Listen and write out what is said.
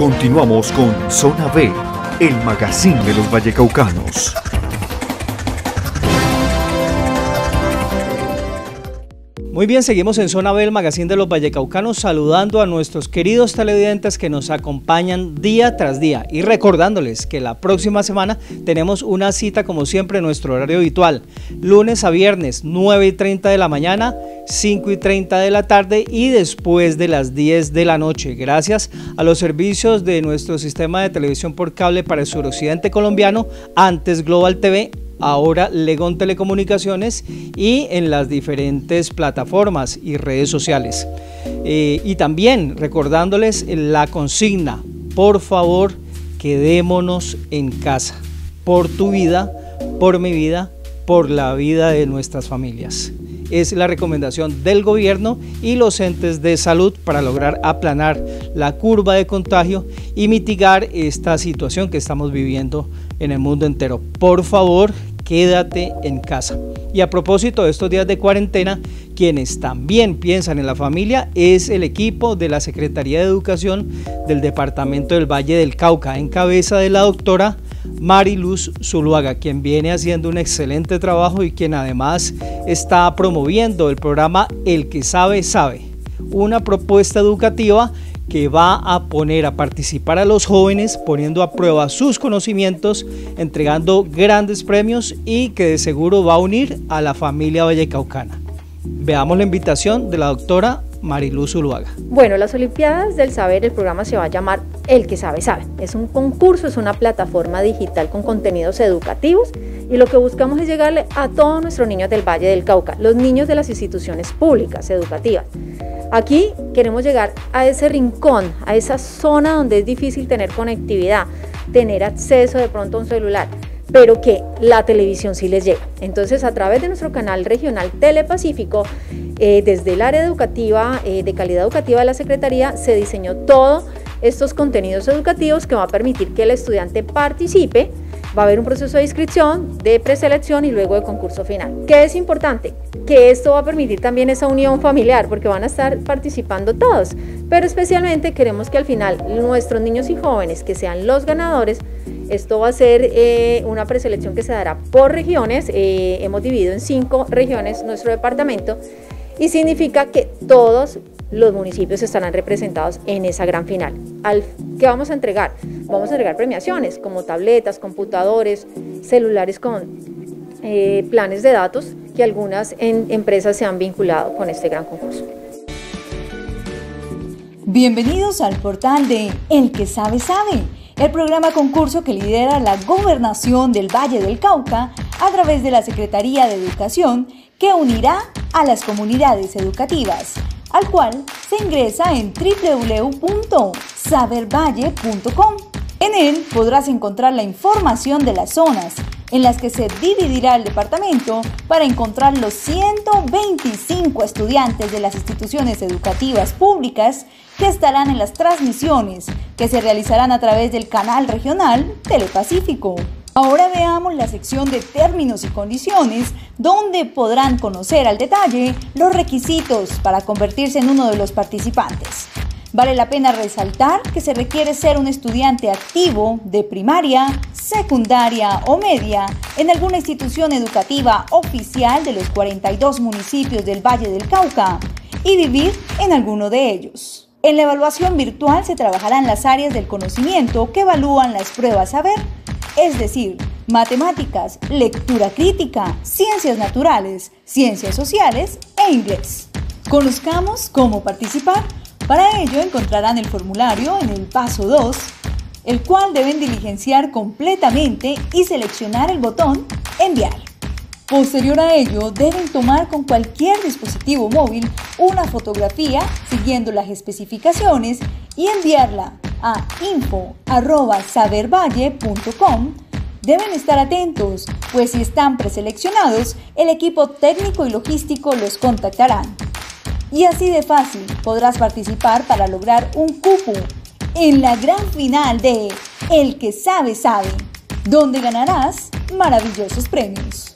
Continuamos con Zona B, el magazine de los vallecaucanos. Muy bien, seguimos en Zona B, el magazine de los Vallecaucanos, saludando a nuestros queridos televidentes que nos acompañan día tras día. Y recordándoles que la próxima semana tenemos una cita como siempre en nuestro horario habitual, lunes a viernes, 9 y 30 de la mañana, 5 y 30 de la tarde y después de las 10 de la noche, gracias a los servicios de nuestro sistema de televisión por cable para el suroccidente colombiano, antes Global TV, ahora Legón Telecomunicaciones y en las diferentes plataformas y redes sociales. Eh, y también recordándoles la consigna, por favor, quedémonos en casa, por tu vida, por mi vida, por la vida de nuestras familias. Es la recomendación del gobierno y los entes de salud para lograr aplanar la curva de contagio y mitigar esta situación que estamos viviendo en el mundo entero. Por favor, quédate en casa. Y a propósito de estos días de cuarentena, quienes también piensan en la familia es el equipo de la Secretaría de Educación del Departamento del Valle del Cauca, en cabeza de la doctora Mariluz Zuluaga, quien viene haciendo un excelente trabajo y quien además está promoviendo el programa El que sabe, sabe, una propuesta educativa que va a poner a participar a los jóvenes poniendo a prueba sus conocimientos, entregando grandes premios y que de seguro va a unir a la familia vallecaucana. Veamos la invitación de la doctora Mariluz Zuluaga. Bueno, las Olimpiadas del Saber, el programa se va a llamar El que sabe, sabe. Es un concurso, es una plataforma digital con contenidos educativos y lo que buscamos es llegarle a todos nuestros niños del Valle del Cauca, los niños de las instituciones públicas educativas. Aquí queremos llegar a ese rincón, a esa zona donde es difícil tener conectividad, tener acceso de pronto a un celular, pero que la televisión sí les llega. Entonces, a través de nuestro canal regional Telepacífico, eh, desde el área educativa, eh, de calidad educativa de la Secretaría, se diseñó todos estos contenidos educativos que va a permitir que el estudiante participe va a haber un proceso de inscripción, de preselección y luego de concurso final. ¿Qué es importante? Que esto va a permitir también esa unión familiar porque van a estar participando todos, pero especialmente queremos que al final nuestros niños y jóvenes que sean los ganadores, esto va a ser eh, una preselección que se dará por regiones, eh, hemos dividido en cinco regiones nuestro departamento y significa que todos los municipios estarán representados en esa gran final. Al, ¿Qué vamos a entregar? Vamos a entregar premiaciones como tabletas, computadores, celulares con eh, planes de datos que algunas empresas se han vinculado con este gran concurso. Bienvenidos al portal de El que sabe sabe, el programa concurso que lidera la gobernación del Valle del Cauca a través de la Secretaría de Educación que unirá a las comunidades educativas al cual se ingresa en www.sabervalle.com. En él podrás encontrar la información de las zonas en las que se dividirá el departamento para encontrar los 125 estudiantes de las instituciones educativas públicas que estarán en las transmisiones que se realizarán a través del canal regional Telepacífico. Ahora veamos la sección de términos y condiciones, donde podrán conocer al detalle los requisitos para convertirse en uno de los participantes. Vale la pena resaltar que se requiere ser un estudiante activo de primaria, secundaria o media en alguna institución educativa oficial de los 42 municipios del Valle del Cauca y vivir en alguno de ellos. En la evaluación virtual se trabajarán las áreas del conocimiento que evalúan las pruebas saber es decir, matemáticas, lectura crítica, ciencias naturales, ciencias sociales e inglés. Conozcamos cómo participar. Para ello encontrarán el formulario en el paso 2, el cual deben diligenciar completamente y seleccionar el botón Enviar. Posterior a ello, deben tomar con cualquier dispositivo móvil una fotografía siguiendo las especificaciones y enviarla a info.sabervalle.com deben estar atentos, pues si están preseleccionados, el equipo técnico y logístico los contactarán. Y así de fácil podrás participar para lograr un cupo en la gran final de El que sabe sabe, donde ganarás maravillosos premios.